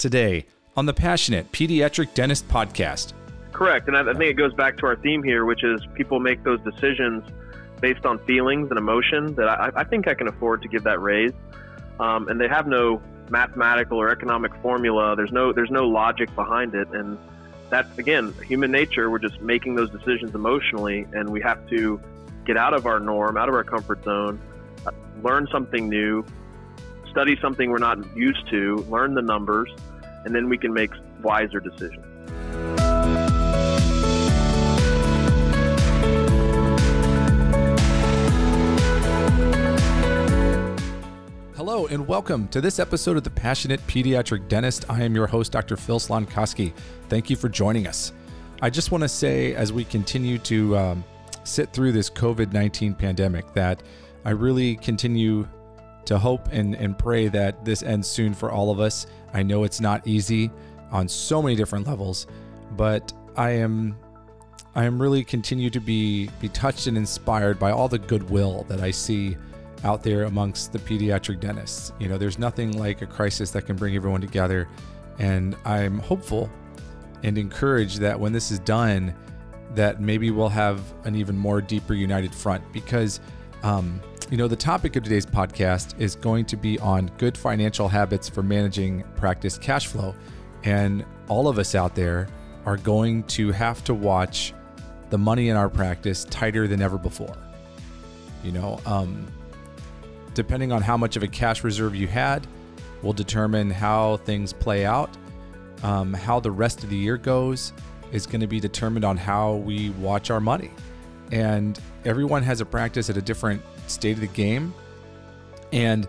today on the Passionate Pediatric Dentist Podcast. Correct. And I, I think it goes back to our theme here, which is people make those decisions based on feelings and emotion that I, I think I can afford to give that raise. Um, and they have no mathematical or economic formula. There's no there's no logic behind it, and that's again human nature. We're just making those decisions emotionally, and we have to get out of our norm, out of our comfort zone, learn something new, study something we're not used to, learn the numbers, and then we can make wiser decisions. Hello, and welcome to this episode of The Passionate Pediatric Dentist. I am your host, Dr. Phil Slonkoski. Thank you for joining us. I just want to say, as we continue to um, sit through this COVID 19 pandemic, that I really continue to hope and, and pray that this ends soon for all of us. I know it's not easy on so many different levels, but I am I am really continue to be be touched and inspired by all the goodwill that I see out there amongst the pediatric dentists. You know, there's nothing like a crisis that can bring everyone together. And I'm hopeful and encouraged that when this is done, that maybe we'll have an even more deeper united front because, um, you know, the topic of today's podcast is going to be on good financial habits for managing practice cash flow. And all of us out there are going to have to watch the money in our practice tighter than ever before. You know, um, depending on how much of a cash reserve you had, will determine how things play out. Um, how the rest of the year goes is going to be determined on how we watch our money. And everyone has a practice at a different state of the game. And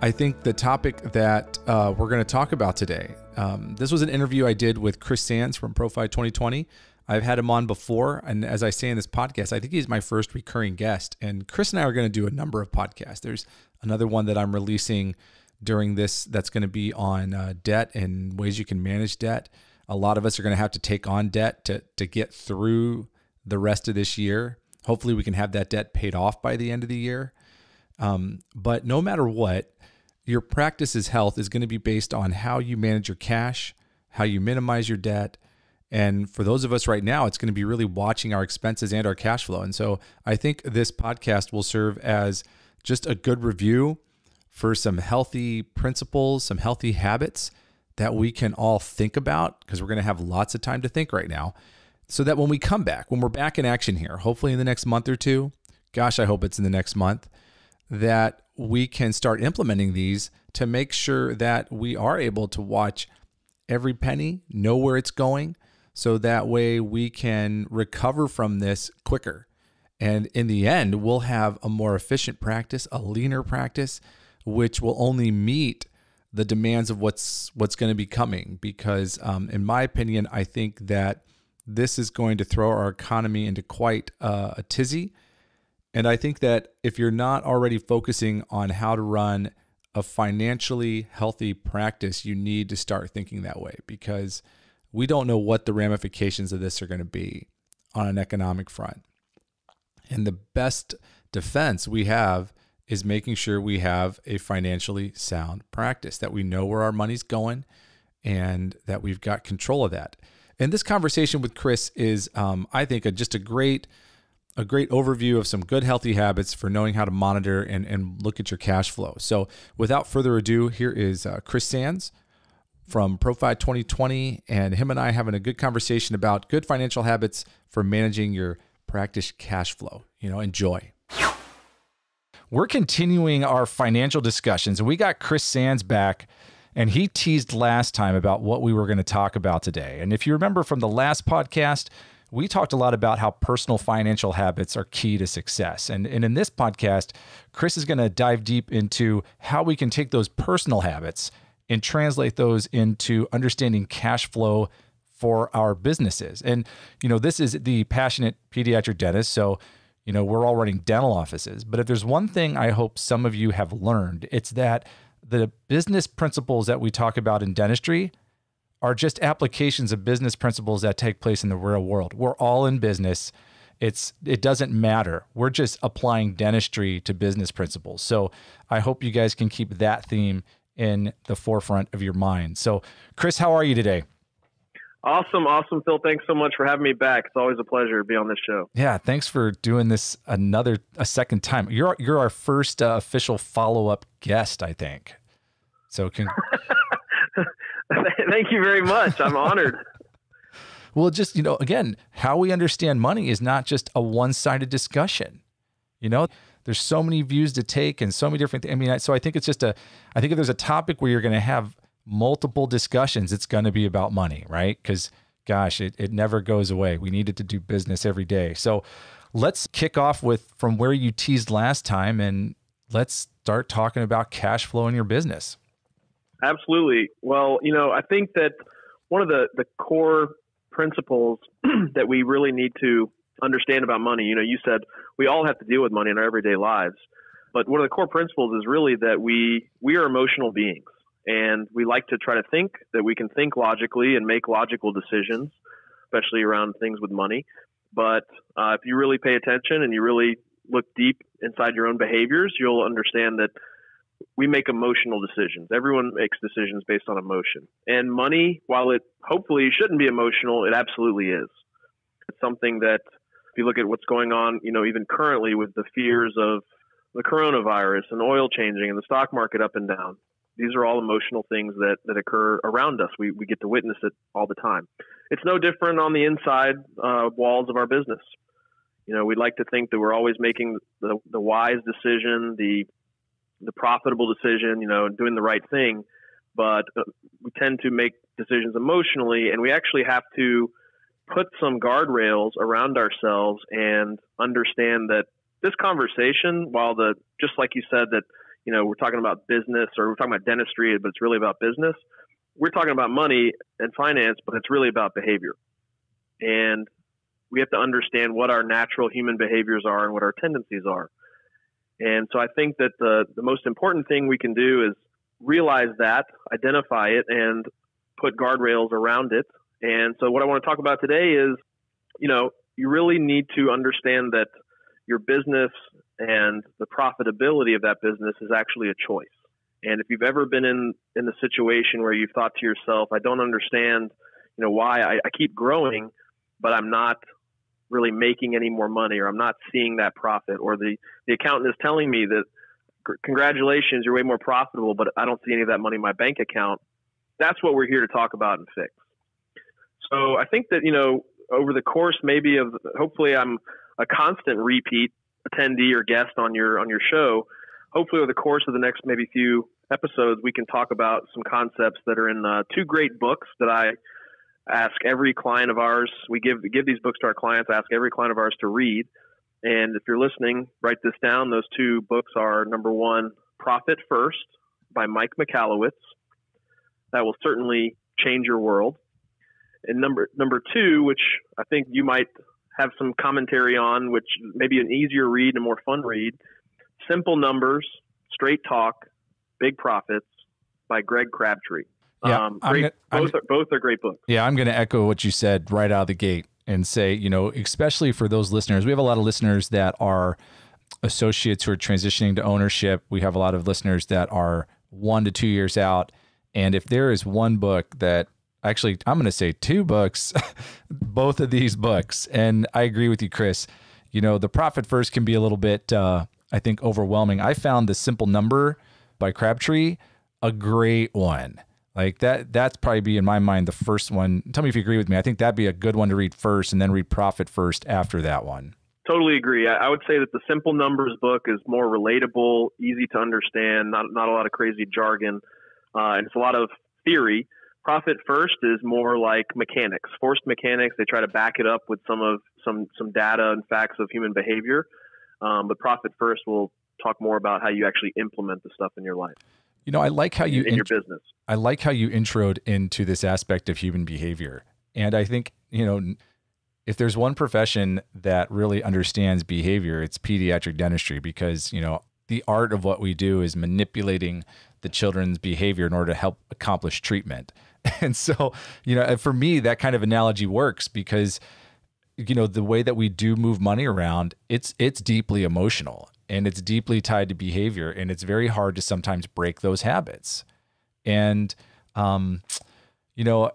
I think the topic that uh, we're going to talk about today, um, this was an interview I did with Chris Sands from Pro-FI 20/20. I've had him on before. And as I say in this podcast, I think he's my first recurring guest. And Chris and I are going to do a number of podcasts. There's another one that I'm releasing during this that's going to be on uh, debt and ways you can manage debt. A lot of us are going to have to take on debt to, to get through the rest of this year. Hopefully, we can have that debt paid off by the end of the year. Um, but no matter what, your practice's health is going to be based on how you manage your cash, how you minimize your debt, and for those of us right now, it's going to be really watching our expenses and our cash flow. And so I think this podcast will serve as just a good review for some healthy principles, some healthy habits that we can all think about because we're going to have lots of time to think right now. So that when we come back, when we're back in action here, hopefully in the next month or two, gosh, I hope it's in the next month, that we can start implementing these to make sure that we are able to watch every penny, know where it's going, so that way we can recover from this quicker. And in the end, we'll have a more efficient practice, a leaner practice, which will only meet the demands of what's what's going to be coming. Because, um, in my opinion, I think that this is going to throw our economy into quite uh, a tizzy. And I think that if you're not already focusing on how to run a financially healthy practice, you need to start thinking that way because we don't know what the ramifications of this are going to be on an economic front. And the best defense we have is making sure we have a financially sound practice, that we know where our money's going and that we've got control of that. And this conversation with Chris is, um, I think, a, just a great a great overview of some good healthy habits for knowing how to monitor and, and look at your cash flow. So without further ado, here is uh, Chris Sands from Pro-FI 20/20, and him and I having a good conversation about good financial habits for managing your practice cash flow. You know, enjoy. We're continuing our financial discussions, and we got Chris Sands back, and he teased last time about what we were going to talk about today. And if you remember from the last podcast, we talked a lot about how personal financial habits are key to success. And, and in this podcast, Chris is going to dive deep into how we can take those personal habits and translate those into understanding cash flow for our businesses. And, you know, this is the passionate pediatric dentist. So, you know, we're all running dental offices. But if there's one thing I hope some of you have learned, it's that the business principles that we talk about in dentistry are just applications of business principles that take place in the real world. We're all in business. It's it doesn't matter. We're just applying dentistry to business principles. So I hope you guys can keep that theme in the forefront of your mind. So, Chris, how are you today? Awesome, awesome, Phil. Thanks so much for having me back. It's always a pleasure to be on this show. Yeah, thanks for doing this another a second time. You're you're our first uh, official follow up guest, I think. So can. Thank you very much. I'm honored. well, just you know, again, how we understand money is not just a one sided discussion. You know, there's so many views to take and so many different. Th- I mean, so I think it's just a. I think if there's a topic where you're going to have multiple discussions, it's going to be about money, right? Because gosh, it, it never goes away. We needed to do business every day. So let's kick off with from where you teased last time and let's start talking about cash flow in your business. Absolutely. Well, you know, I think that one of the, the core principles that we really need to understand about money, you know, you said we all have to deal with money in our everyday lives. But one of the core principles is really that we we are emotional beings and we like to try to think that we can think logically and make logical decisions, especially around things with money. But uh, if you really pay attention and you really look deep inside your own behaviors, you'll understand that we make emotional decisions. Everyone makes decisions based on emotion. And money, while it hopefully shouldn't be emotional, it absolutely is. It's something that if you look at what's going on, you know, even currently with the fears of the coronavirus and oil changing and the stock market up and down, these are all emotional things that, that occur around us. We, we get to witness it all the time. It's no different on the inside uh, walls of our business. You know, we'd like to think that we're always making the, the wise decision, the the profitable decision, you know, doing the right thing. But uh, we tend to make decisions emotionally, and we actually have to put some guardrails around ourselves and understand that this conversation, while the just like you said that you know we're talking about business or we're talking about dentistry, but it's really about business. We're talking about money and finance, but it's really about behavior, and we have to understand what our natural human behaviors are and what our tendencies are. And so I think that the, the most important thing we can do is realize that, identify it, and put guardrails around it. And so what I want to talk about today is, you know, you really need to understand that your business and the profitability of that business is actually a choice. And if you've ever been in, in the situation where you've thought to yourself, I don't understand, you know, why I, I keep growing, but I'm not really making any more money or I'm not seeing that profit or the, the accountant is telling me that congratulations, you're way more profitable, but I don't see any of that money in my bank account. That's what we're here to talk about and fix. So I think that, you know, over the course maybe of hopefully I'm a constant repeat attendee or guest on your on your show. Hopefully over the course of the next maybe few episodes we can talk about some concepts that are in uh, two great books that I ask every client of ours. We give give these books to our clients. Ask every client of ours to read. And if you're listening, write this down. Those two books are number one, Profit First by Mike Michalowicz. That will certainly change your world. And number number two, which I think you might have some commentary on, which maybe an easier read and more fun read. Simple Numbers, Straight Talk, Big Profits by Greg Crabtree. Yeah, um, great, gonna, both, are, both are great books. Yeah, I'm going to echo what you said right out of the gate and say, you know, especially for those listeners, we have a lot of listeners that are associates who are transitioning to ownership. We have a lot of listeners that are one to two years out. And if there is one book that actually, I'm going to say two books, both of these books, and I agree with you, Chris. You know, the profit first can be a little bit, uh, I think, overwhelming. I found the simple number by Crabtree a great one. Like that, that's probably be in my mind the first one. Tell me if you agree with me. I think that'd be a good one to read first, and then read Profit first after that one. Totally agree. I would say that the Simple Numbers book is more relatable, easy to understand, not not a lot of crazy jargon, uh, and it's a lot of theory. Profit First is more like mechanics, forced mechanics. They try to back it up with some of some some data and facts of human behavior. Um, but Profit First will talk more about how you actually implement the stuff in your life. You know, I like how you in, in your business. I like how you introed into this aspect of human behavior, and I think you know if there's one profession that really understands behavior, it's pediatric dentistry because you know the art of what we do is manipulating the children's behavior in order to help accomplish treatment. And so, you know, for me, that kind of analogy works because, you know, the way that we do move money around, it's it's deeply emotional and it's deeply tied to behavior and it's very hard to sometimes break those habits And, um, you know,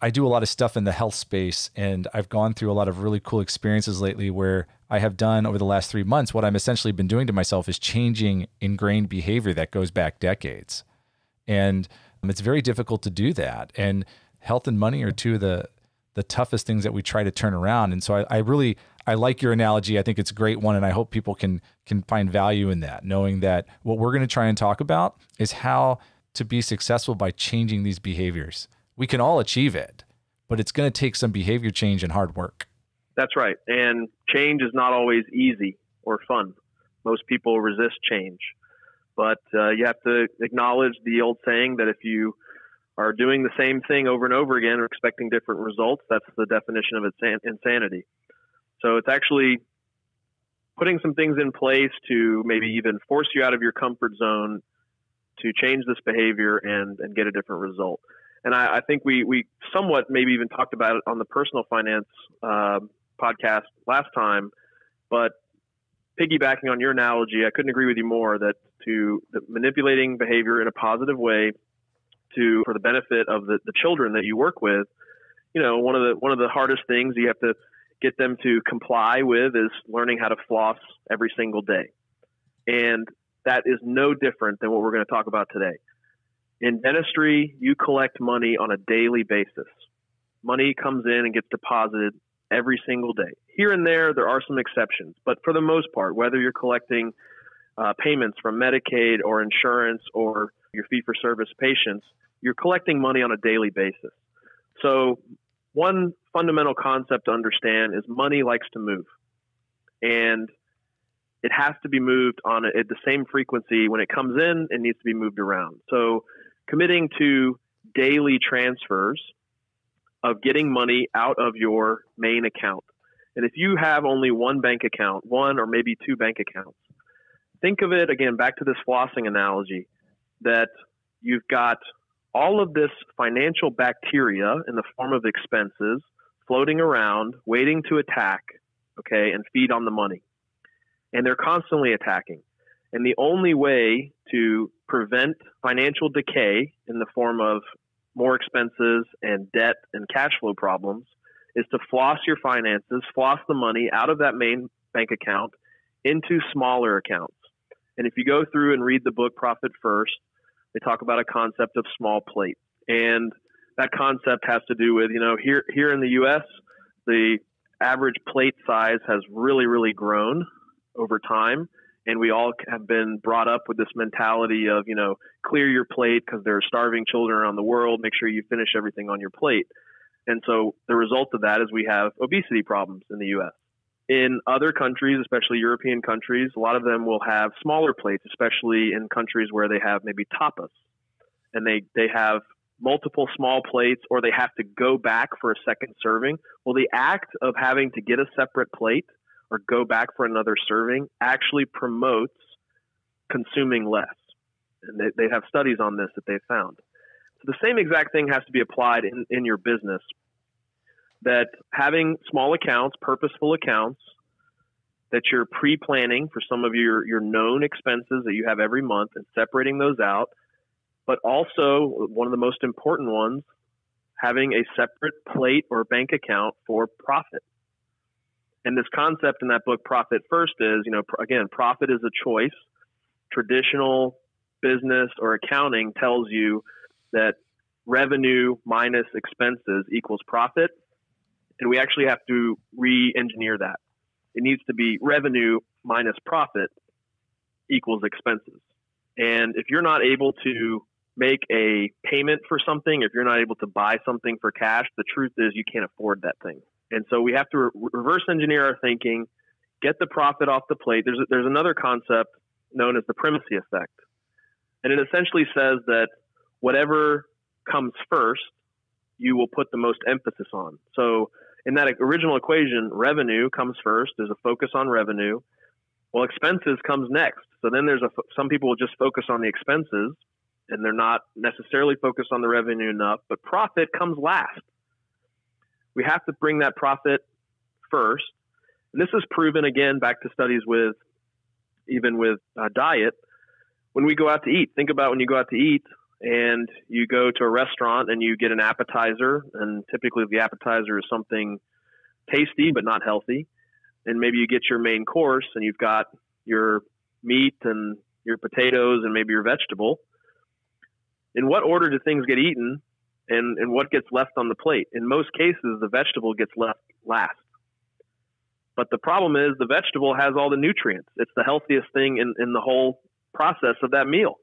I do a lot of stuff in the health space, and I've gone through a lot of really cool experiences lately where I have done over the last three months. What I'm essentially been doing to myself is changing ingrained behavior that goes back decades. And Um, it's very difficult to do that. And health and money are two of the the toughest things that we try to turn around. And so I, I really I like your analogy. I think it's a great one, and I hope people can can find value in that, knowing that what we're going to try and talk about is how to be successful by changing these behaviors. We can all achieve it, but it's going to take some behavior change and hard work. That's right. And change is not always easy or fun. Most people resist change. But uh, you have to acknowledge the old saying that if you are doing the same thing over and over again or expecting different results, that's the definition of insanity. So it's actually putting some things in place to maybe even force you out of your comfort zone to change this behavior and, and get a different result. And I, I think we, we somewhat maybe even talked about it on the personal finance uh, podcast last time, but piggybacking on your analogy, I couldn't agree with you more that to manipulating behavior in a positive way to for the benefit of the, the children that you work with, you know, one of the one of the hardest things you have to get them to comply with is learning how to floss every single day. And that is no different than what we're going to talk about today. In dentistry, you collect money on a daily basis. Money comes in and gets deposited every single day. Here and there, there are some exceptions, but for the most part, whether you're collecting uh, payments from Medicaid or insurance or your fee for service patients, you're collecting money on a daily basis. So, one fundamental concept to understand is money likes to move. And it has to be moved on a, at the same frequency. When it comes in, it needs to be moved around. So, committing to daily transfers of getting money out of your main account. And if you have only one bank account, one or maybe two bank accounts, think of it again back to this flossing analogy that you've got all of this financial bacteria in the form of expenses floating around, waiting to attack, okay, and feed on the money. And they're constantly attacking. And the only way to prevent financial decay in the form of more expenses and debt and cash flow problems is to floss your finances, floss the money out of that main bank account into smaller accounts. And if you go through and read the book Profit First, they talk about a concept of small plate. And that concept has to do with, you know, here here in the US, the average plate size has really, really grown over time. And we all have been brought up with this mentality of, you know, clear your plate because there are starving children around the world. Make sure you finish everything on your plate. And so the result of that is we have obesity problems in the US. In other countries, especially European countries, a lot of them will have smaller plates, especially in countries where they have maybe tapas. And they, they have multiple small plates or they have to go back for a second serving. Well, the act of having to get a separate plate or go back for another serving actually promotes consuming less. And they, they have studies on this that they found. So the same exact thing has to be applied in, in your business. That having small accounts, purposeful accounts, that you're pre-planning for some of your, your known expenses that you have every month and separating those out, but also one of the most important ones, having a separate plate or bank account for profit. And this concept in that book, Profit First, is you know again, profit is a choice. Traditional business or accounting tells you that revenue minus expenses equals profit, and we actually have to re-engineer that. It needs to be revenue minus profit equals expenses. And if you're not able to make a payment for something, if you're not able to buy something for cash, the truth is you can't afford that thing. And so we have to re- reverse engineer our thinking, get the profit off the plate. There's, a, there's another concept known as the primacy effect. And it essentially says that whatever comes first, you will put the most emphasis on. So in that original equation, revenue comes first. There's a focus on revenue. Well, expenses comes next. So then there's a some people will just focus on the expenses, and they're not necessarily focused on the revenue enough. But profit comes last we have to bring that profit first. And this is proven again back to studies with even with uh, diet. When we go out to eat, think about when you go out to eat, and you go to a restaurant and you get an appetizer, and typically the appetizer is something tasty but not healthy. And maybe you get your main course and you've got your meat and your potatoes and maybe your vegetable. In what order do things get eaten and, and what gets left on the plate? In most cases, the vegetable gets left last. But the problem is the vegetable has all the nutrients. It's the healthiest thing in, in the whole process of that meal.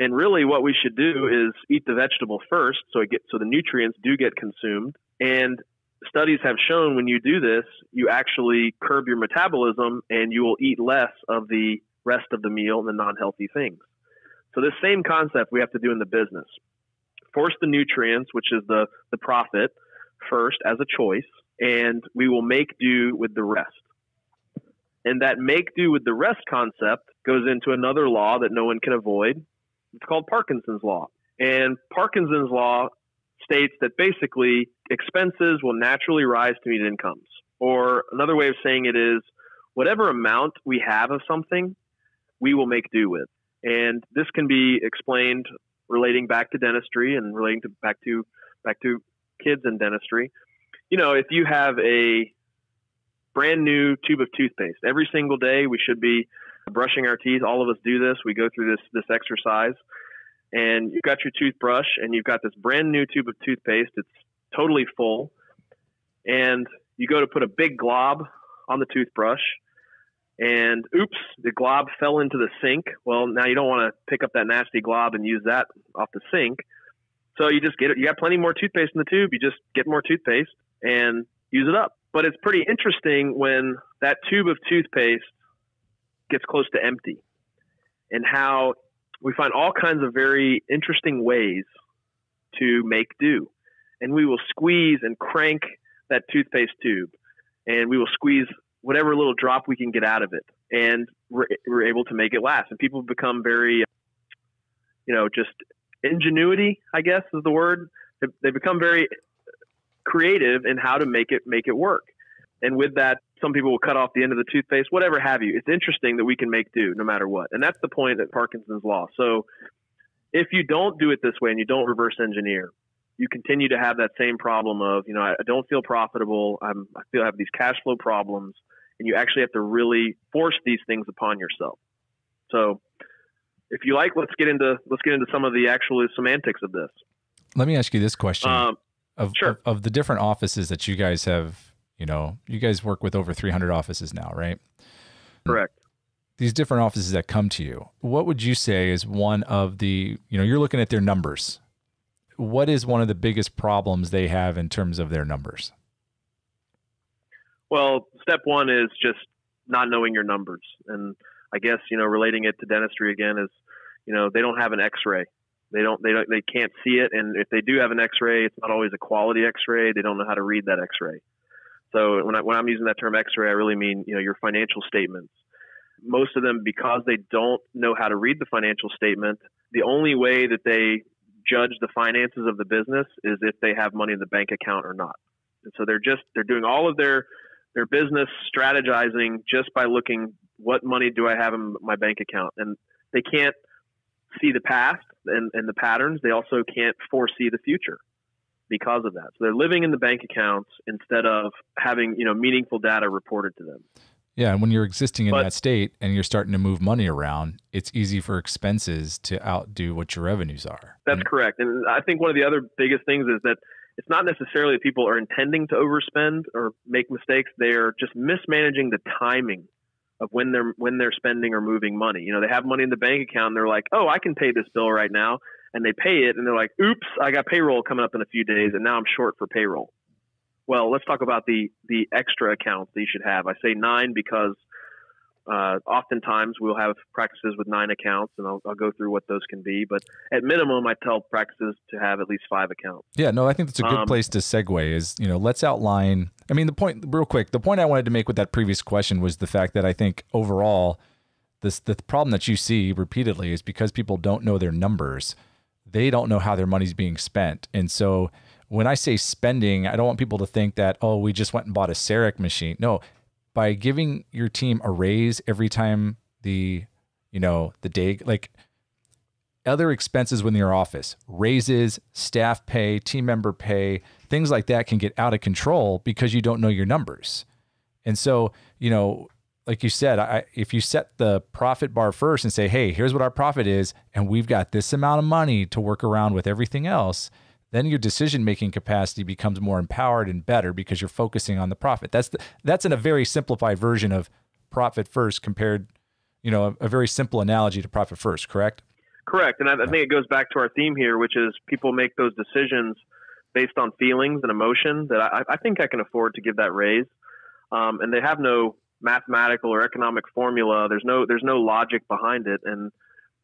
And really, what we should do is eat the vegetable first, so it get so the nutrients do get consumed. And studies have shown when you do this, you actually curb your metabolism, and you will eat less of the rest of the meal and the non-healthy things. So this same concept we have to do in the business. Force the nutrients, which is the the profit, first as a choice, and we will make do with the rest. And that make do with the rest concept goes into another law that no one can avoid, it's called Parkinson's Law. And Parkinson's Law states that basically expenses will naturally rise to meet incomes. Or another way of saying it is whatever amount we have of something, we will make do with. And this can be explained relating back to dentistry and relating to back to back to kids in dentistry. You know, if you have a brand new tube of toothpaste, every single day we should be brushing our teeth. All of us do this. We go through this this exercise, and you've got your toothbrush, and you've got this brand new tube of toothpaste. It's totally full, and you go to put a big glob on the toothbrush, and oops, the glob fell into the sink. Well, now you don't want to pick up that nasty glob and use that off the sink. So you just get it. You got plenty more toothpaste in the tube. You just get more toothpaste and use it up. But it's pretty interesting when that tube of toothpaste gets close to empty and how we find all kinds of very interesting ways to make do. And we will squeeze and crank that toothpaste tube and we will squeeze whatever little drop we can get out of it. And we're, we're able to make it last. And people become very, you know, just ingenuity, I guess is the word. They, they become very creative in how to make it, make it work. And with that, some people will cut off the end of the toothpaste, whatever have you. It's interesting that we can make do no matter what. And that's the point of Parkinson's law. So if you don't do it this way and you don't reverse engineer, you continue to have that same problem of, you know, I, don't feel profitable. I'm, I feel I have these cash flow problems and you actually have to really force these things upon yourself. So if you like, let's get into, let's get into some of the actual semantics of this. Let me ask you this question. Um, of, sure. of, of the different offices that you guys have you know, you guys work with over 300 offices now, right? Correct. These different offices that come to you, what would you say is one of the, you know, you're looking at their numbers. What is one of the biggest problems they have in terms of their numbers? Well, step one is just not knowing your numbers. And I guess, you know, relating it to dentistry again is, you know, they don't have an x-ray. They don't, they don't, they can't see it. And if they do have an x-ray, it's not always a quality x-ray. They don't know how to read that x-ray. So when, I, when I'm using that term X-ray, I really mean you know your financial statements. Most of them, because they don't know how to read the financial statement, the only way that they judge the finances of the business is if they have money in the bank account or not. And so they're just they're doing all of their their business strategizing just by looking what money do I have in my bank account, and they can't see the past and, and the patterns. They also can't foresee the future because of that. So they're living in the bank accounts instead of having, you know, meaningful data reported to them. Yeah, and when you're existing in but, that state and you're starting to move money around, it's easy for expenses to outdo what your revenues are. That's and, correct. And I think one of the other biggest things is that it's not necessarily that people are intending to overspend or make mistakes. They're just mismanaging the timing of when they're when they're spending or moving money. You know, they have money in the bank account and they're like, "Oh, I can pay this bill right now." And they pay it and they're like, oops, I got payroll coming up in a few days and now I'm short for payroll. Well, let's talk about the, the extra accounts that you should have. I say nine because uh, oftentimes we'll have practices with nine accounts, and I'll, I'll, go through what those can be. But at minimum, I tell practices to have at least five accounts. Yeah, no, I think that's a good um, place to segue. Is you know, let's outline. I mean, the point, real quick, the point I wanted to make with that previous question was the fact that I think overall, this the problem that you see repeatedly is because people don't know their numbers they don't know how their money's being spent. And so when I say spending, I don't want people to think that, oh, we just went and bought a CEREC machine. No, by giving your team a raise every time the, you know, the day, like other expenses within your office, raises, staff pay, team member pay, things like that can get out of control because you don't know your numbers. And so, you know, like you said, I, if you set the profit bar first and say, hey, here's what our profit is, and we've got this amount of money to work around with everything else, then your decision making capacity becomes more empowered and better because you're focusing on the profit. That's the, that's in a very simplified version of profit first compared, you know, a, a very simple analogy to profit first, correct? Correct. And I, I think it goes back to our theme here, which is people make those decisions based on feelings and emotion that I, I think I can afford to give that raise. Um, and they have no mathematical or economic formula. There's no there's no logic behind it, and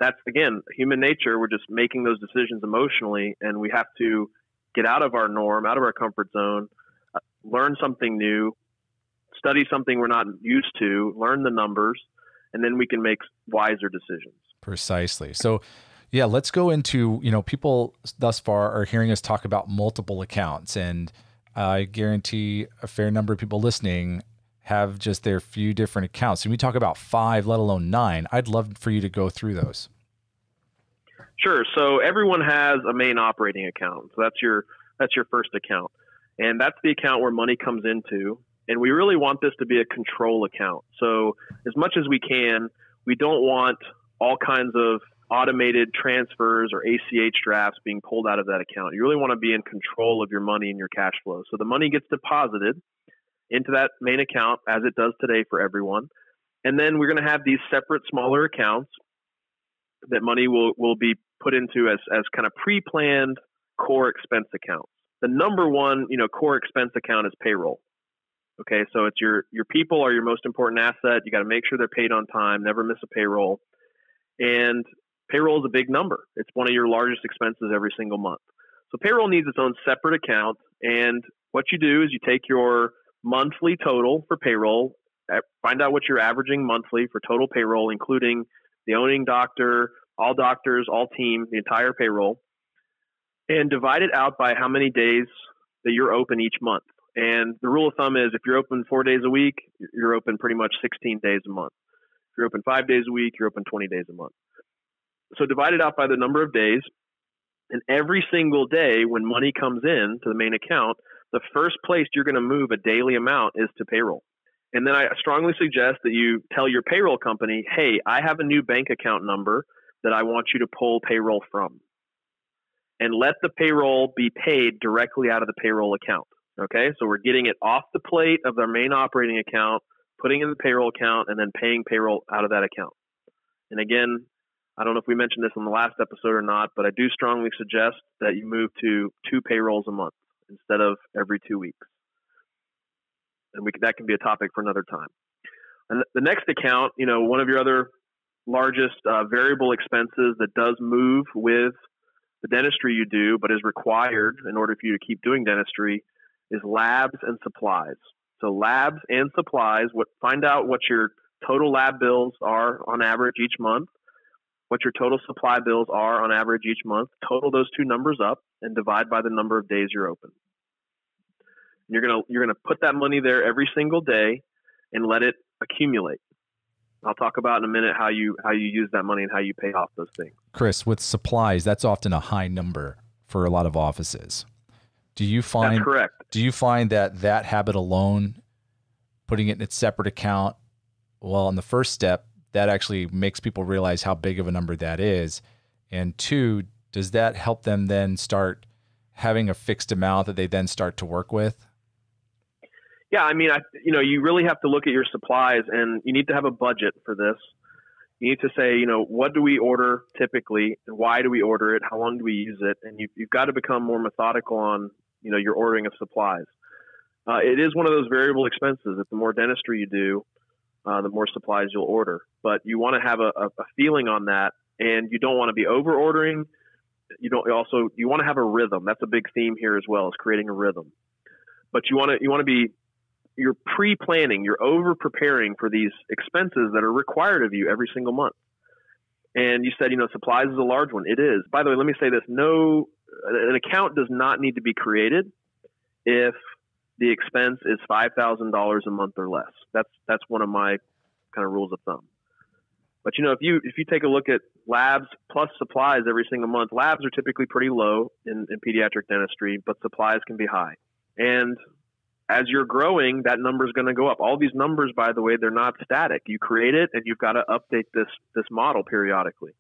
that's again human nature. We're just making those decisions emotionally, and we have to get out of our norm, out of our comfort zone, uh, learn something new, study something we're not used to, learn the numbers, and then we can make wiser decisions. Precisely. So. Yeah, let's go into, you know, people thus far are hearing us talk about multiple accounts and I guarantee a fair number of people listening have just their few different accounts. And we talk about five, let alone nine. I'd love for you to go through those. Sure. So everyone has a main operating account. So that's your that's your first account. And that's the account where money comes into. And we really want this to be a control account. So as much as we can, we don't want all kinds of automated transfers or ACH drafts being pulled out of that account. You really want to be in control of your money and your cash flow. So the money gets deposited into that main account as it does today for everyone. And then we're going to have these separate smaller accounts that money will, will be put into as, as kind of pre-planned core expense accounts. The number one, you know, core expense account is payroll. Okay, so it's your your people are your most important asset. You got to make sure they're paid on time, never miss a payroll. And payroll is a big number. It's one of your largest expenses every single month. So payroll needs its own separate account. And what you do is you take your monthly total for payroll. Find out what you're averaging monthly for total payroll, including the owning doctor, all doctors, all team, the entire payroll, and divide it out by how many days that you're open each month. And the rule of thumb is if you're open four days a week, you're open pretty much 16 days a month. If you're open five days a week, you're open 20 days a month. So divide it out by the number of days. And every single day when money comes in to the main account, the first place you're going to move a daily amount is to payroll. And then I strongly suggest that you tell your payroll company, hey, I have a new bank account number that I want you to pull payroll from. And let the payroll be paid directly out of the payroll account. Okay, so we're getting it off the plate of their main operating account, putting in the payroll account, and then paying payroll out of that account. And again, I don't know if we mentioned this in the last episode or not, but I do strongly suggest that you move to two payrolls a month instead of every two weeks. And we that can be a topic for another time. And the next account, you know, one of your other largest uh, variable expenses that does move with the dentistry you do, but is required in order for you to keep doing dentistry, is labs and supplies. So labs and supplies. What find out what your total lab bills are on average each month, what your total supply bills are on average each month. Total those two numbers up, and divide by the number of days you're open. You're gonna you're gonna put that money there every single day and let it accumulate. I'll talk about in a minute how you how you use that money and how you pay off those things. Chris, with supplies, that's often a high number for a lot of offices. Do you find that's correct? Do you find that that habit alone, putting it in its separate account, well, in the first step, that actually makes people realize how big of a number that is, and two, does that help them then start having a fixed amount that they then start to work with? Yeah, I mean, I, you know, you really have to look at your supplies, and you need to have a budget for this. You need to say, you know, what do we order typically, and why do we order it? How long do we use it? And you, you've got to become more methodical on, you know, your ordering of supplies. Uh, it is one of those variable expenses. If the more dentistry you do, uh, the more supplies you'll order. But you want to have a, a feeling on that and you don't want to be over ordering. You don't also you want to have a rhythm. That's a big theme here as well, is creating a rhythm. But you want to you want to be you're pre-planning, you're over preparing for these expenses that are required of you every single month. And you said, you know, supplies is a large one. It is. By the way, let me say this: no, an account does not need to be created if the expense is five thousand dollars a month or less. That's that's one of my kind of rules of thumb. But you know, if you if you take a look at labs plus supplies every single month, labs are typically pretty low in, in pediatric dentistry, but supplies can be high. And as you're growing, that number is going to go up. All these numbers, by the way, they're not static. You create it, and you've got to update this this model periodically.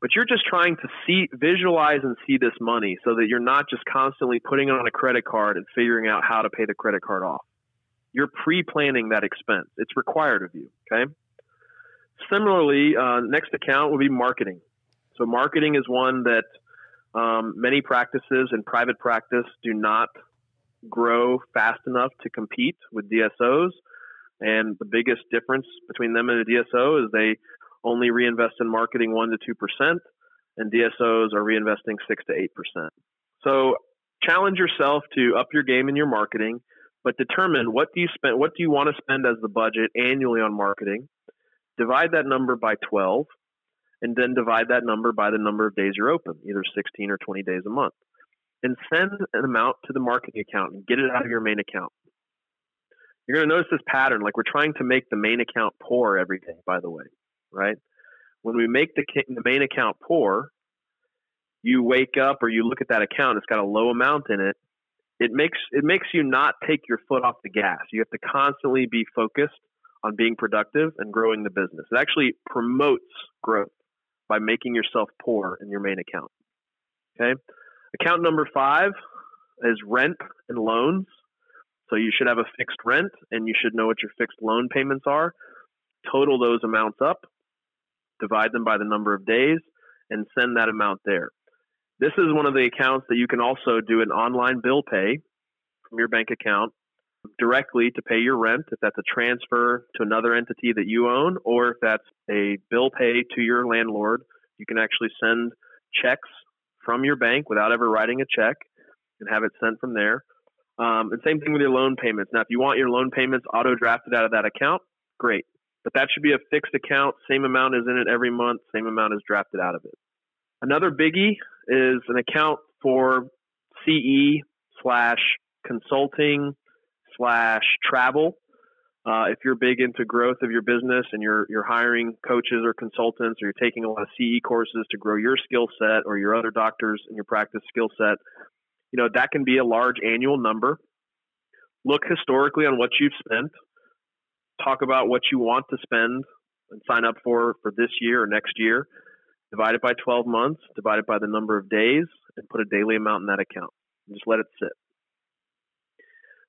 But you're just trying to see, visualize, and see this money, so that you're not just constantly putting it on a credit card and figuring out how to pay the credit card off. You're pre-planning that expense. It's required of you. Okay. Similarly, uh, next account will be marketing. So marketing is one that um, many practices in private practice do not grow fast enough to compete with DSOs. And the biggest difference between them and a DSO is they only reinvest in marketing 1% to 2%, and DSOs are reinvesting 6 to 8%. So challenge yourself to up your game in your marketing, but determine what do you spend, what do you want to spend as the budget annually on marketing, divide that number by 12, and then divide that number by the number of days you're open, either 16 or 20 days a month. And send an amount to the marketing account and get it out of your main account. You're going to notice this pattern, like we're trying to make the main account poor every day, by the way, right? When we make the, the main account poor, you wake up or you look at that account, it's got a low amount in it. It makes it makes you not take your foot off the gas. You have to constantly be focused on being productive and growing the business. It actually promotes growth by making yourself poor in your main account. Okay. Account number five is rent and loans. So you should have a fixed rent and you should know what your fixed loan payments are. Total those amounts up, divide them by the number of days, and send that amount there. This is one of the accounts that you can also do an online bill pay from your bank account directly to pay your rent, if that's a transfer to another entity that you own, or if that's a bill pay to your landlord, you can actually send checks from your bank without ever writing a check and have it sent from there. Um, and same thing with your loan payments. Now, if you want your loan payments auto drafted out of that account, great. But that should be a fixed account. Same amount is in it every month. Same amount is drafted out of it. Another biggie is an account for CE slash consulting slash travel. Uh, if you're big into growth of your business and you're you're hiring coaches or consultants or you're taking a lot of CE courses to grow your skill set or your other doctors in your practice skill set, you know that can be a large annual number. Look historically on what you've spent. Talk about what you want to spend and sign up for for this year or next year. Divide it by 12 months. Divide it by the number of days and put a daily amount in that account. Just let it sit.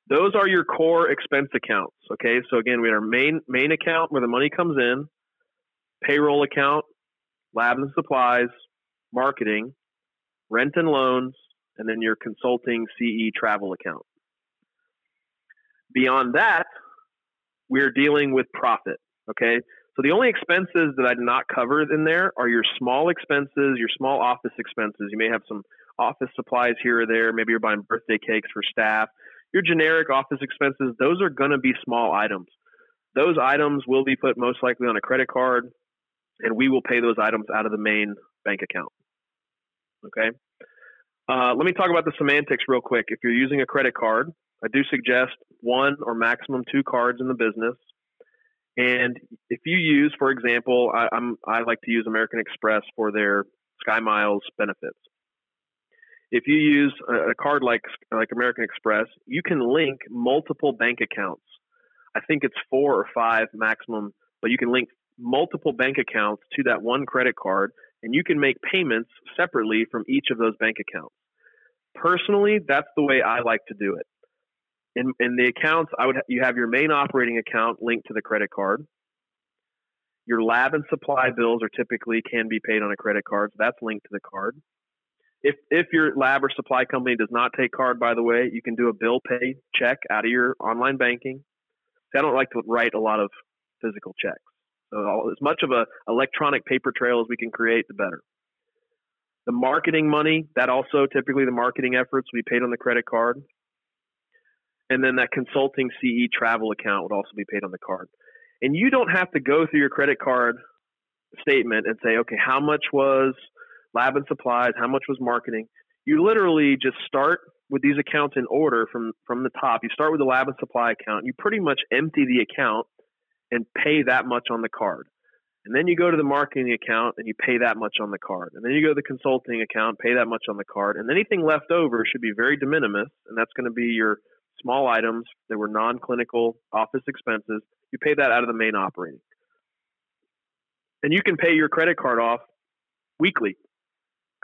Those are your core expense accounts. Okay, so again, we have our main main account where the money comes in, payroll account, lab and supplies, marketing, rent and loans, and then your consulting CE travel account. Beyond that, we're dealing with profit. Okay, so the only expenses that I did not cover in there are your small expenses, your small office expenses. You may have some office supplies here or there. Maybe you're buying birthday cakes for staff your generic office expenses, those are going to be small items. Those items will be put most likely on a credit card, and we will pay those items out of the main bank account. Okay. Uh, let me talk about the semantics real quick. If you're using a credit card, I do suggest one or maximum two cards in the business. And if you use, for example, I, am I like to use American Express for their Sky Miles benefits if you use a, card like like American Express, you can link multiple bank accounts. I think it's four or five maximum, but you can link multiple bank accounts to that one credit card, and you can make payments separately from each of those bank accounts. Personally, that's the way I like to do it. In, in the accounts, I would you have your main operating account linked to the credit card. Your lab and supply bills are typically can be paid on a credit card, so that's linked to the card. If if your lab or supply company does not take card, by the way, you can do a bill pay check out of your online banking. See, I don't like to write a lot of physical checks. So as much of a electronic paper trail as we can create, the better. The marketing money, that also typically the marketing efforts will be paid on the credit card. And then that consulting CE travel account would also be paid on the card. And you don't have to go through your credit card statement and say, okay, how much was lab and supplies, how much was marketing. You literally just start with these accounts in order from from the top. You start with the lab and supply account. You pretty much empty the account and pay that much on the card. And then you go to the marketing account and you pay that much on the card. And then you go to the consulting account, pay that much on the card. And anything left over should be very de minimis. And that's going to be your small items that were non clinical office expenses. You pay that out of the main operating. And you can pay your credit card off weekly.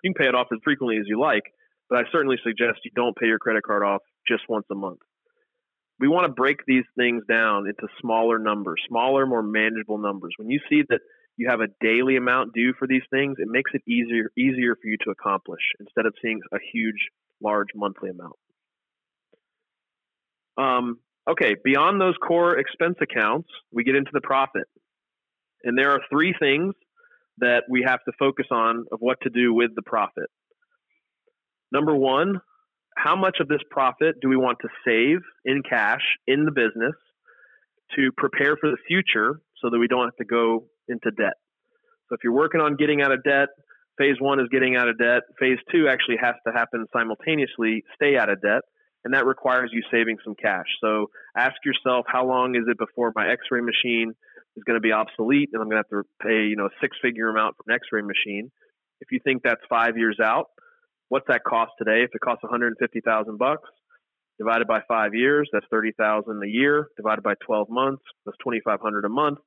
You can pay it off as frequently as you like, but I certainly suggest you don't pay your credit card off just once a month. We want to break these things down into smaller numbers, smaller, more manageable numbers. When you see that you have a daily amount due for these things, it makes it easier easier for you to accomplish instead of seeing a huge, large monthly amount. Um, okay, beyond those core expense accounts, we get into the profit. And there are three things that we have to focus on of what to do with the profit. Number one, how much of this profit do we want to save in cash in the business to prepare for the future so that we don't have to go into debt? So if you're working on getting out of debt, phase one is getting out of debt. Phase two actually has to happen simultaneously, stay out of debt, and that requires you saving some cash. So ask yourself, how long is it before my x-ray machine is going to be obsolete and I'm going to have to pay, you know, a six-figure amount for an x-ray machine? If you think that's five years out, what's that cost today? If it costs 150,000 bucks, divided by five years, that's 30,000 a year. Divided by 12 months, that's 2,500 a month.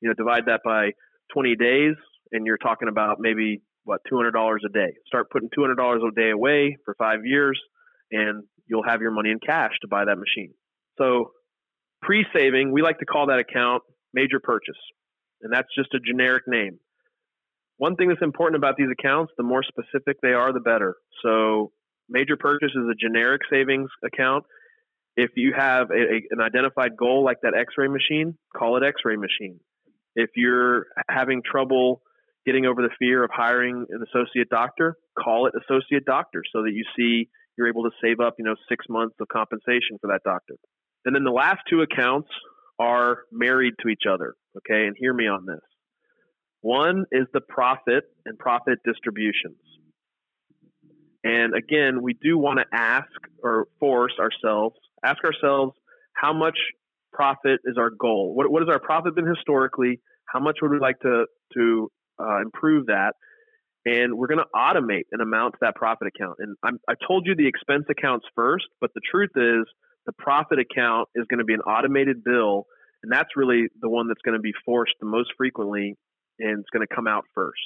You know, divide that by 20 days, and you're talking about maybe what $200 a day. Start putting $200 a day away for five years, and you'll have your money in cash to buy that machine. So, pre-saving, we like to call that account major purchase, and that's just a generic name one thing that's important about these accounts, the more specific they are, the better. So, major purchase is a generic savings account. If you have a, a, an identified goal like that x ray machine, call it x ray machine. If you're having trouble getting over the fear of hiring an associate doctor, call it associate doctor so that you see you're able to save up, you know, six months of compensation for that doctor. And then the last two accounts are married to each other. Okay, and hear me on this. One is the profit and profit distributions. And again, we do want to ask or force ourselves, ask ourselves how much profit is our goal? What, what has our profit been historically? How much would we like to, to uh, improve that? And we're going to automate an amount to that profit account. And I'm, I told you the expense accounts first, but the truth is the profit account is going to be an automated bill. And that's really the one that's going to be forced the most frequently and it's going to come out first.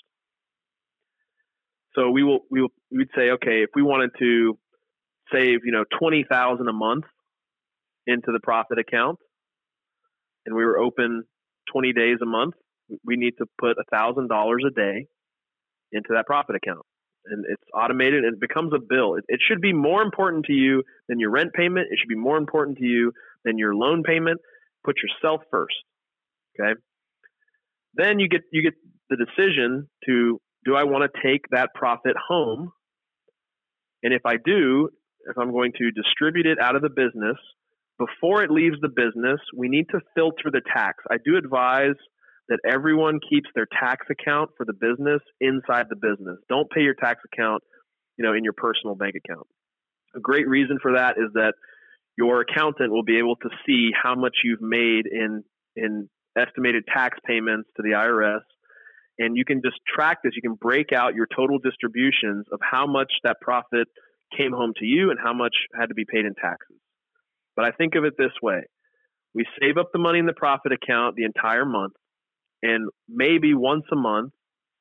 So we will we will we'd say okay if we wanted to save you know twenty thousand a month into the profit account, and we were open twenty days a month, we need to put a thousand dollars a day into that profit account, and it's automated and it becomes a bill. It, it should be more important to you than your rent payment. It should be more important to you than your loan payment. Put yourself first. Okay. Then you get you get the decision to do I want to take that profit home? And if I do, if I'm going to distribute it out of the business, before it leaves the business, we need to filter the tax. I do advise that everyone keeps their tax account for the business inside the business. Don't pay your tax account, you know, in your personal bank account. A great reason for that is that your accountant will be able to see how much you've made in in estimated tax payments to the IRS. And you can just track this. You can break out your total distributions of how much that profit came home to you and how much had to be paid in taxes. But I think of it this way we save up the money in the profit account the entire month, and maybe once a month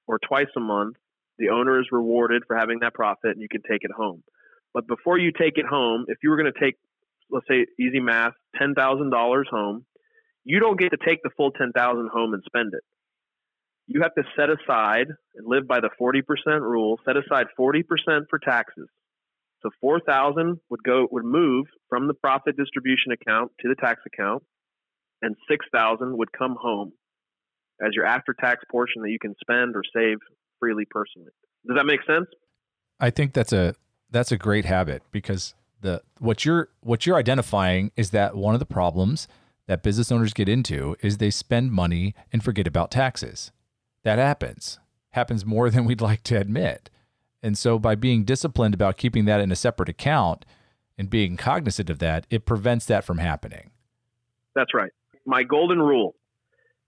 or twice a month, the owner is rewarded for having that profit and you can take it home. But before you take it home, if you were going to take, let's say, easy math, $10,000 home, you don't get to take the full 10,000 home and spend it. You have to set aside and live by the 40% rule, set aside 40% for taxes. So 4,000 would go would move from the profit distribution account to the tax account and 6,000 would come home as your after-tax portion that you can spend or save freely personally. Does that make sense? I think that's a that's a great habit because the what you're what you're identifying is that one of the problems that business owners get into is they spend money and forget about taxes. That happens, happens more than we'd like to admit. And so, by being disciplined about keeping that in a separate account and being cognizant of that, it prevents that from happening. That's right. My golden rule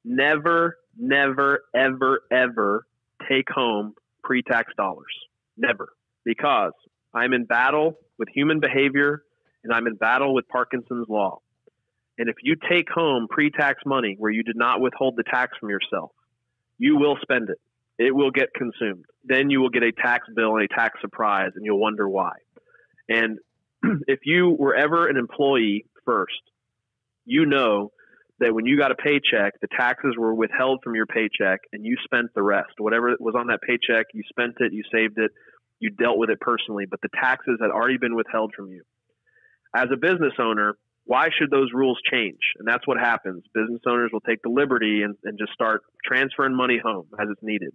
never never, ever, ever take home pre tax dollars. Never. Because I'm in battle with human behavior and I'm in battle with Parkinson's law. And if you take home pre tax money where you did not withhold the tax from yourself, you will spend it. It will get consumed. Then you will get a tax bill and a tax surprise, and you'll wonder why. And if you were ever an employee first, you know when you got a paycheck, the taxes were withheld from your paycheck and you spent the rest. Whatever was on that paycheck, you spent it, you saved it, you dealt with it personally, but the taxes had already been withheld from you. As a business owner, why should those rules change? And that's what happens. Business owners will take the liberty and, and just start transferring money home as it's needed.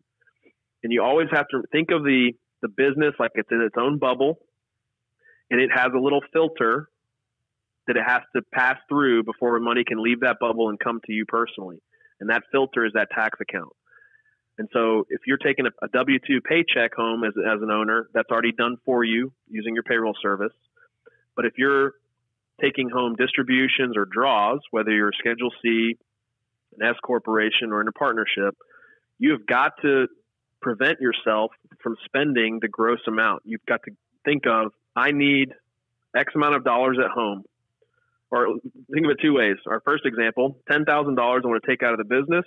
And you always have to think of the, the business like it's in its own bubble and it has a little filter that it has to pass through before money can leave that bubble and come to you personally. And that filter is that tax account. And so if you're taking a, a W 2 paycheck home as, as an owner, that's already done for you using your payroll service. But if you're taking home distributions or draws, whether you're a Schedule C, an S corporation, or in a partnership, you have got to prevent yourself from spending the gross amount. You've got to think of, I need X amount of dollars at home or think of it two ways. Our first example, $10,000 I want to take out of the business.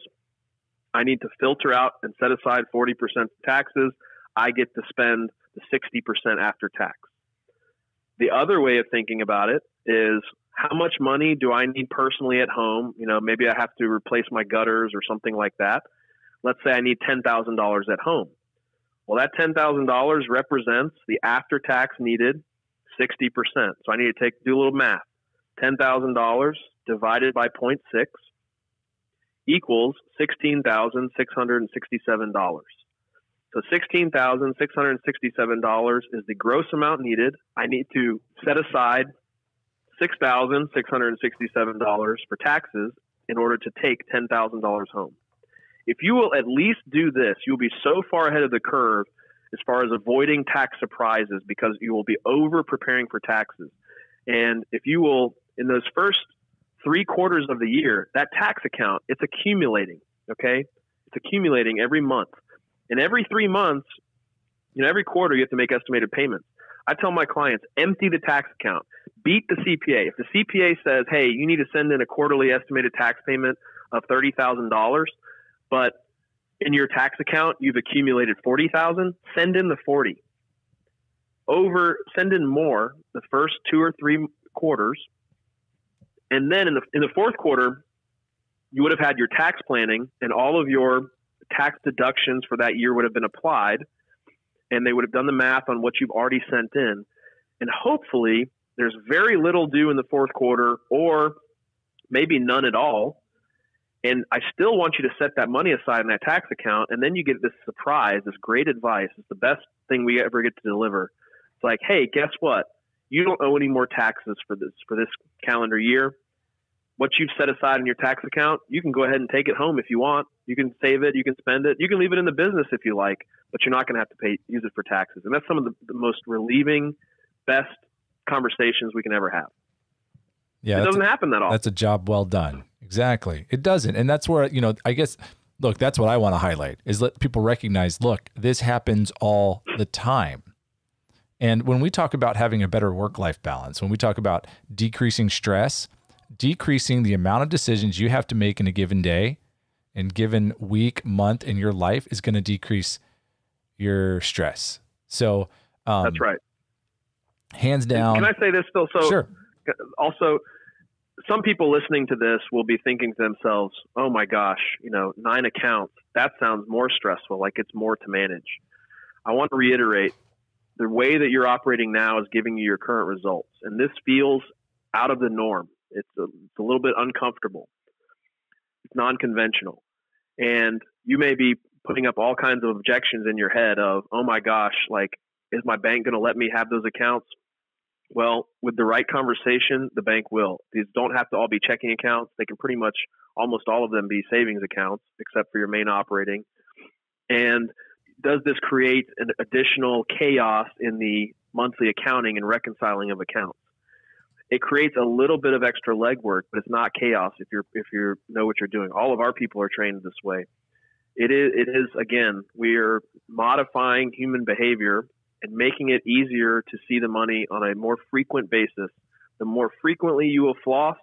I need to filter out and set aside 40% taxes. I get to spend the 60% after tax. The other way of thinking about it is how much money do I need personally at home? You know, maybe I have to replace my gutters or something like that. Let's say I need $10,000 at home. Well, that $10,000 represents the after tax needed 60%. So I need to take do a little math. $10,000 divided by 0.6 equals $16,667. So $16,667 is the gross amount needed. I need to set aside $6,667 for taxes in order to take $10,000 home. If you will at least do this, you'll be so far ahead of the curve as far as avoiding tax surprises because you will be over preparing for taxes. And if you will in those first three quarters of the year, that tax account, it's accumulating. Okay. It's accumulating every month. And every three months, you know, every quarter you have to make estimated payments. I tell my clients, empty the tax account, beat the CPA. If the CPA says, hey, you need to send in a quarterly estimated tax payment of $30,000, but in your tax account you've accumulated 40,000, send in the 40. Over send in more the first two or three quarters and then in the in the fourth quarter, you would have had your tax planning and all of your tax deductions for that year would have been applied, and they would have done the math on what you've already sent in, and hopefully there's very little due in the fourth quarter or maybe none at all. And I still want you to set that money aside in that tax account, and then you get this surprise, this great advice. It's the best thing we ever get to deliver. It's like, hey, guess what? You don't owe any more taxes for this for this calendar year what you've set aside in your tax account, you can go ahead and take it home if you want. You can save it, you can spend it, you can leave it in the business if you like, but you're not going to have to pay use it for taxes. And that's some of the, the most relieving, best conversations we can ever have. Yeah, it doesn't a, happen that often. That's a job well done. Exactly, it doesn't, and that's where you know I guess. Look, that's what I want to highlight is let people recognize. Look, this happens all the time. And when we talk about having a better work life balance, when we talk about decreasing stress, decreasing the amount of decisions you have to make in a given day and given week, month in your life is going to decrease your stress. So um, that's right. Hands down. Can I say this, Phil? So sure. Also, some people listening to this will be thinking to themselves, "Oh my gosh, you know, nine accounts. That sounds more stressful. Like it's more to manage." I want to reiterate the way that you're operating now is giving you your current results, and this feels out of the norm. It's a, it's a little bit uncomfortable. It's non-conventional, and you may be putting up all kinds of objections in your head of, oh my gosh, like is my bank going to let me have those accounts? Well, with the right conversation, the bank will. These don't have to all be checking accounts. They can pretty much almost all of them be savings accounts, except for your main operating. And does this create an additional chaos in the monthly accounting and reconciling of accounts? it creates a little bit of extra legwork, but it's not chaos if you're if you know what you're doing. All of our people are trained this way. it is, it is again, we are modifying human behavior and making it easier to see the money on a more frequent basis. The more frequently you will floss,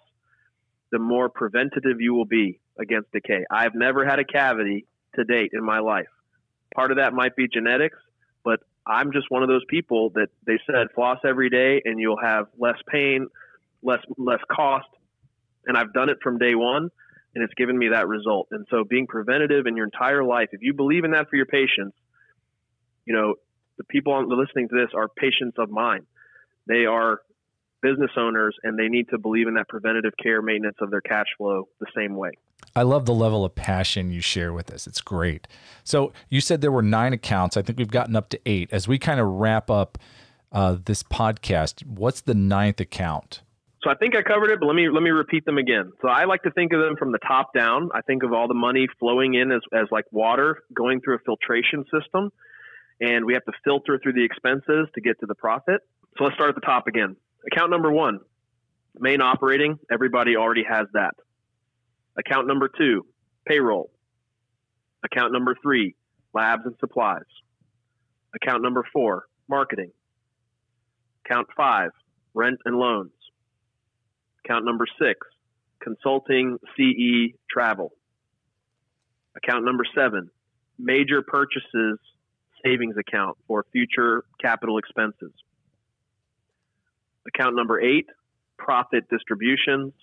the more preventative you will be against decay. I've never had a cavity to date in my life. Part of that might be genetics, but I'm just one of those people that they said floss every day and you'll have less pain, less less cost. And I've done it from day one and it's given me that result. And so being preventative in your entire life, if you believe in that for your patients, you know, the people listening to this are patients of mine. They are business owners and they need to believe in that preventative care maintenance of their cash flow the same way. I love the level of passion you share with us. It's great. So you said there were nine accounts. I think we've gotten up to eight. As we kind of wrap up uh, this podcast, what's the ninth account? So I think I covered it, but let me let me repeat them again. So I like to think of them from the top down. I think of all the money flowing in as, as like water going through a filtration system, and we have to filter through the expenses to get to the profit. So let's start at the top again. Account number one, main operating. Everybody already has that. Account number two, payroll. Account number three, labs and supplies. Account number four, marketing. Account five, rent and loans. Account number six, consulting, CE, travel. Account number seven, major purchases savings account for future capital expenses. Account number eight, profit distributions.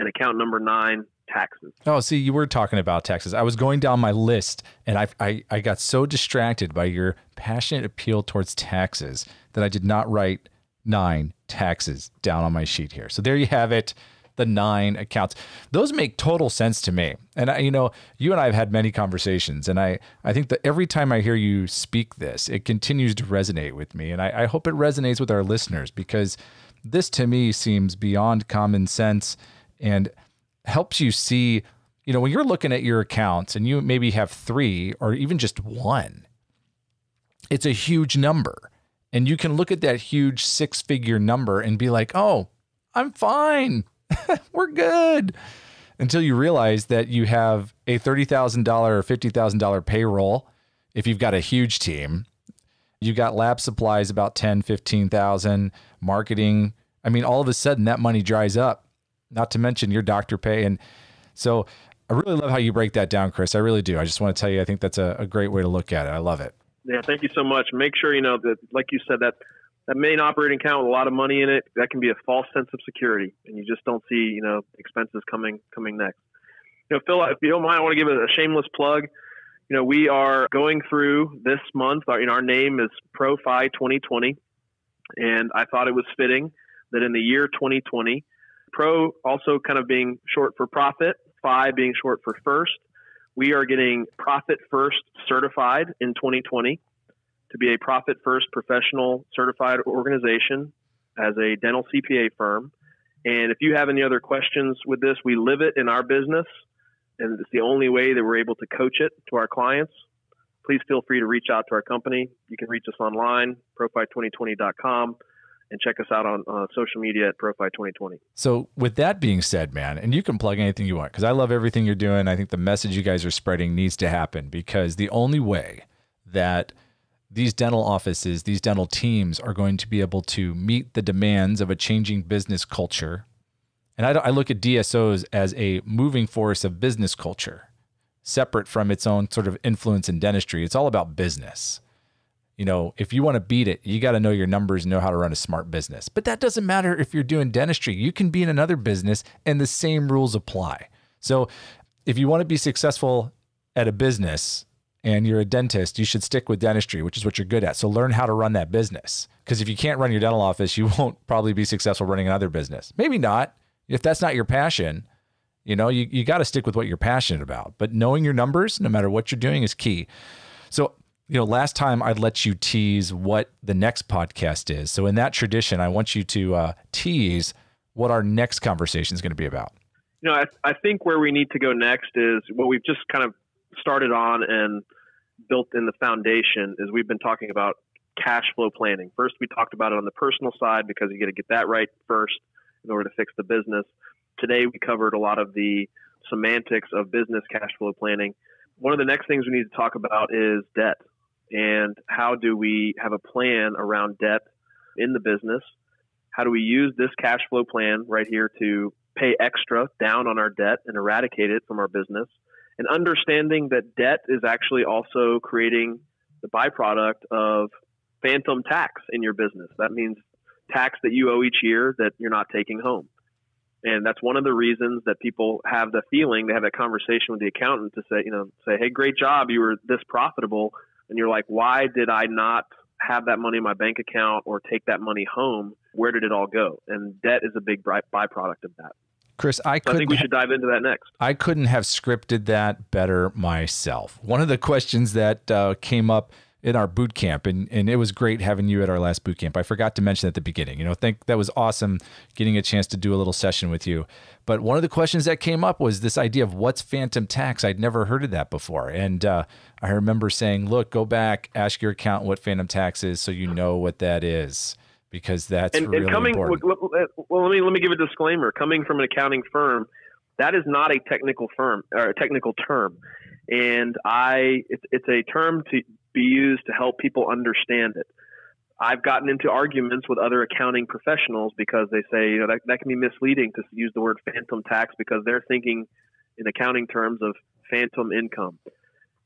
And account number nine, taxes. Oh, see, you were talking about taxes. I was going down my list and I, I, I got so distracted by your passionate appeal towards taxes that I did not write nine taxes down on my sheet here. So there you have it. The nine accounts. Those make total sense to me. And I, you know, you and I have had many conversations, and I, I think that every time I hear you speak this, it continues to resonate with me. And I, I hope it resonates with our listeners because this to me seems beyond common sense and helps you see, you know, when you're looking at your accounts and you maybe have three or even just one, it's a huge number. And you can look at that huge six figure number and be like, oh, I'm fine. We're good. Until you realize that you have a $30,000 or $50,000 payroll if you've got a huge team. You've got lab supplies about 10, 15,000, marketing. I mean, all of a sudden that money dries up, not to mention your doctor pay. And so I really love how you break that down, Chris. I really do. I just want to tell you, I think that's a, a great way to look at it. I love it. Yeah, thank you so much. Make sure you know that, like you said, that that main operating account with a lot of money in it, that can be a false sense of security, and you just don't see, you know, expenses coming coming next. You know, Phil, if you don't mind, I want to give a shameless plug. You know, we are going through this month. Our, you know, our name is Pro-FI 20/20, and I thought it was fitting that in the year 2020, Pro also kind of being short for profit, Fi being short for first, we are getting Profit First certified in 2020 to be a Profit First professional certified organization as a dental CPA firm. And if you have any other questions with this, we live it in our business, and it's the only way that we're able to coach it to our clients. Please feel free to reach out to our company. You can reach us online, profi2020.com and check us out on uh, social media at Pro-FI 20/20. So, with that being said, man, and you can plug anything you want because I love everything you're doing. I think the message you guys are spreading needs to happen because the only way that these dental offices, these dental teams are going to be able to meet the demands of a changing business culture. And I, I look at DSOs as a moving force of business culture, separate from its own sort of influence in dentistry. It's all about business you know, if you want to beat it, you got to know your numbers know how to run a smart business. But that doesn't matter if you're doing dentistry. You can be in another business and the same rules apply. So if you want to be successful at a business and you're a dentist, you should stick with dentistry, which is what you're good at. So learn how to run that business. Because if you can't run your dental office, you won't probably be successful running another business. Maybe not. If that's not your passion, you know, you, you got to stick with what you're passionate about. But knowing your numbers, no matter what you're doing, is key. So you know, last time I'd let you tease what the next podcast is. So in that tradition, I want you to uh, tease what our next conversation is going to be about. You know, I, I think where we need to go next is what we've just kind of started on and built in the foundation is we've been talking about cash flow planning. First, we talked about it on the personal side because you got to get that right first in order to fix the business. Today, we covered a lot of the semantics of business cash flow planning one of the next things we need to talk about is debt and how do we have a plan around debt in the business? How do we use this cash flow plan right here to pay extra down on our debt and eradicate it from our business? And understanding that debt is actually also creating the byproduct of phantom tax in your business. That means tax that you owe each year that you're not taking home. And that's one of the reasons that people have the feeling they have that conversation with the accountant to say, you know, say, hey, great job, you were this profitable. And you're like, why did I not have that money in my bank account or take that money home? Where did it all go? And debt is a big byproduct of that. Chris, I, so I think we should dive into that next. I couldn't have scripted that better myself. One of the questions that uh, came up in our boot camp and, and it was great having you at our last boot camp. I forgot to mention at the beginning, you know, think that was awesome getting a chance to do a little session with you. But one of the questions that came up was this idea of what's phantom tax. I'd never heard of that before. And uh, I remember saying, look, go back, ask your accountant what phantom tax is so you know what that is because that's and, really and coming, important. Well, let me, let me give a disclaimer. Coming from an accounting firm, that is not a technical firm or a technical term and I it's, it's a term to be used to help people understand it. I've gotten into arguments with other accounting professionals because they say you know that, that can be misleading to use the word phantom tax because they're thinking in accounting terms of phantom income.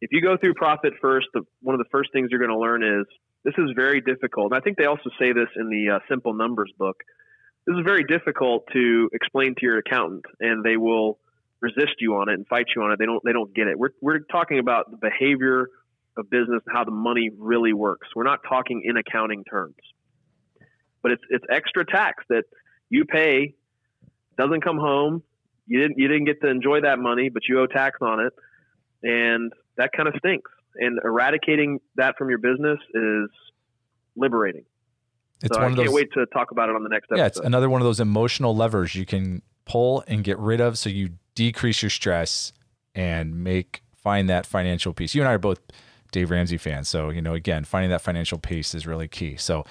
If you go through profit first, the, one of the first things you're going to learn is this is very difficult. And I think they also say this in the uh, Simple Numbers book. This is very difficult to explain to your accountant, and they will resist you on it and fight you on it. They don't they don't get it. We're we're talking about the behavior of business and how the money really works. We're not talking in accounting terms. But it's it's extra tax that you pay doesn't come home. You didn't you didn't get to enjoy that money, but you owe tax on it. And that kind of stinks. And eradicating that from your business is liberating. It's so I can't those, wait to talk about it on the next episode. Yeah, it's another one of those emotional levers you can pull and get rid of so you decrease your stress and make find that financial peace. You and I are both Dave Ramsey fans, so you know again, finding that financial peace is really key. So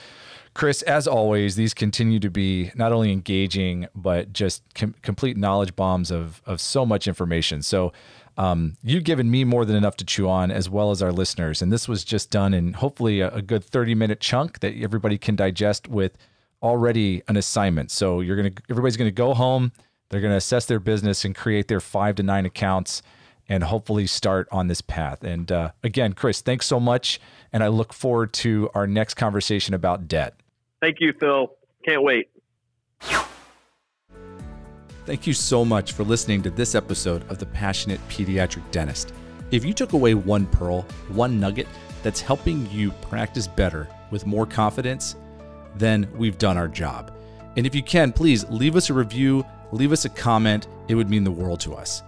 Chris, as always, these continue to be not only engaging but just com- complete knowledge bombs of of so much information. So um, you've given me more than enough to chew on, as well as our listeners. And this was just done in hopefully a, a good 30 minute chunk that everybody can digest with already an assignment. So you're gonna everybody's gonna go home they're going to assess their business and create their five to nine accounts and hopefully start on this path. And uh, again, Chris, thanks so much. And I look forward to our next conversation about debt. Thank you, Phil. Can't wait. Thank you so much for listening to this episode of The Passionate Pediatric Dentist. If you took away one pearl, one nugget that's helping you practice better with more confidence, then we've done our job. And if you can, please leave us a review leave us a comment. It would mean the world to us.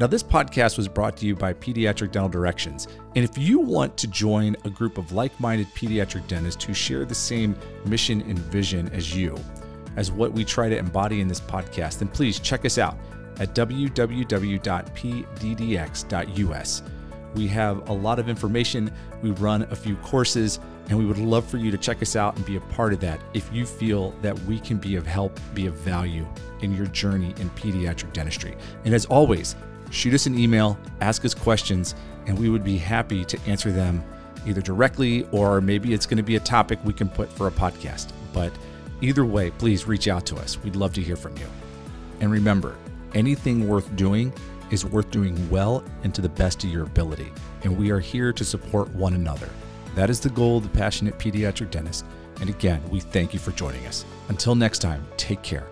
Now, this podcast was brought to you by Pediatric Dental Directions. And if you want to join a group of like minded pediatric dentists who share the same mission and vision as you, as what we try to embody in this podcast, then please check us out at www.pddx.us. We have a lot of information. We run a few courses, and we would love for you to check us out and be a part of that if you feel that we can be of help, be of value in your journey in pediatric dentistry. And as always, shoot us an email, ask us questions, and we would be happy to answer them either directly or maybe it's going to be a topic we can put for a podcast. But either way, please reach out to us. We'd love to hear from you. And remember, anything worth doing is worth doing well and to the best of your ability. And we are here to support one another. That is the goal of the Passionate Pediatric Dentist. And again, we thank you for joining us. Until next time, take care